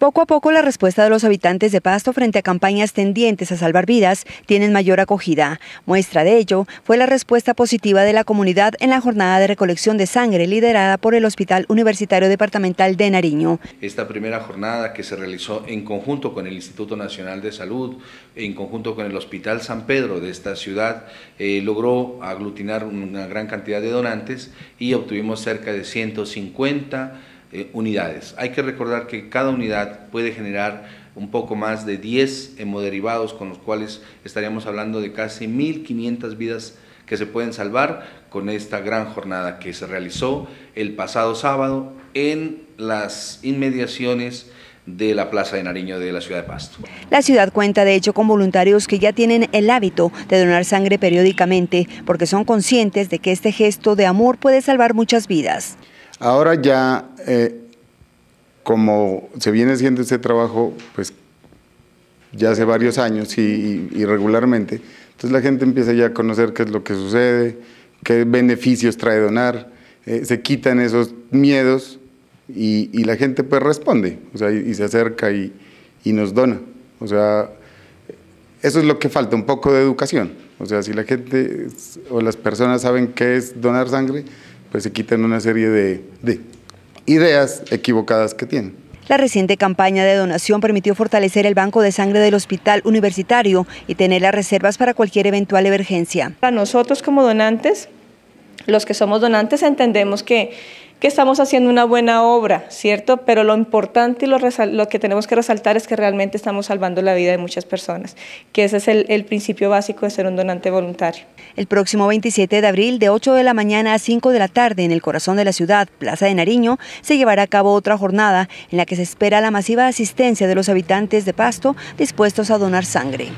Poco a poco la respuesta de los habitantes de Pasto frente a campañas tendientes a salvar vidas tienen mayor acogida. Muestra de ello fue la respuesta positiva de la comunidad en la jornada de recolección de sangre liderada por el Hospital Universitario Departamental de Nariño. Esta primera jornada que se realizó en conjunto con el Instituto Nacional de Salud, en conjunto con el Hospital San Pedro de esta ciudad, eh, logró aglutinar una gran cantidad de donantes y obtuvimos cerca de 150 eh, unidades. Hay que recordar que cada unidad puede generar un poco más de 10 hemoderivados con los cuales estaríamos hablando de casi 1.500 vidas que se pueden salvar con esta gran jornada que se realizó el pasado sábado en las inmediaciones de la Plaza de Nariño de la ciudad de Pasto. La ciudad cuenta de hecho con voluntarios que ya tienen el hábito de donar sangre periódicamente porque son conscientes de que este gesto de amor puede salvar muchas vidas. Ahora ya, eh, como se viene haciendo este trabajo, pues ya hace varios años y, regularmente, entonces la gente empieza ya a conocer qué es lo que sucede, qué beneficios trae donar, eh, se quitan esos miedos y, la gente pues responde, o sea, y, se acerca y, y nos dona. O sea, eso es lo que falta, un poco de educación. O sea, si la gente o las personas saben qué es donar sangre, pues se quitan una serie de, ideas equivocadas que tienen. La reciente campaña de donación permitió fortalecer el banco de sangre del hospital universitario y tener las reservas para cualquier eventual emergencia. Para nosotros como donantes, los que somos donantes entendemos que que estamos haciendo una buena obra, ¿cierto? Pero lo importante y lo, que tenemos que resaltar es que realmente estamos salvando la vida de muchas personas, que ese es el, el, principio básico de ser un donante voluntario. El próximo 27 de abril, de 8 de la mañana a 5 de la tarde, en el corazón de la ciudad, Plaza de Nariño, se llevará a cabo otra jornada en la que se espera la masiva asistencia de los habitantes de Pasto dispuestos a donar sangre.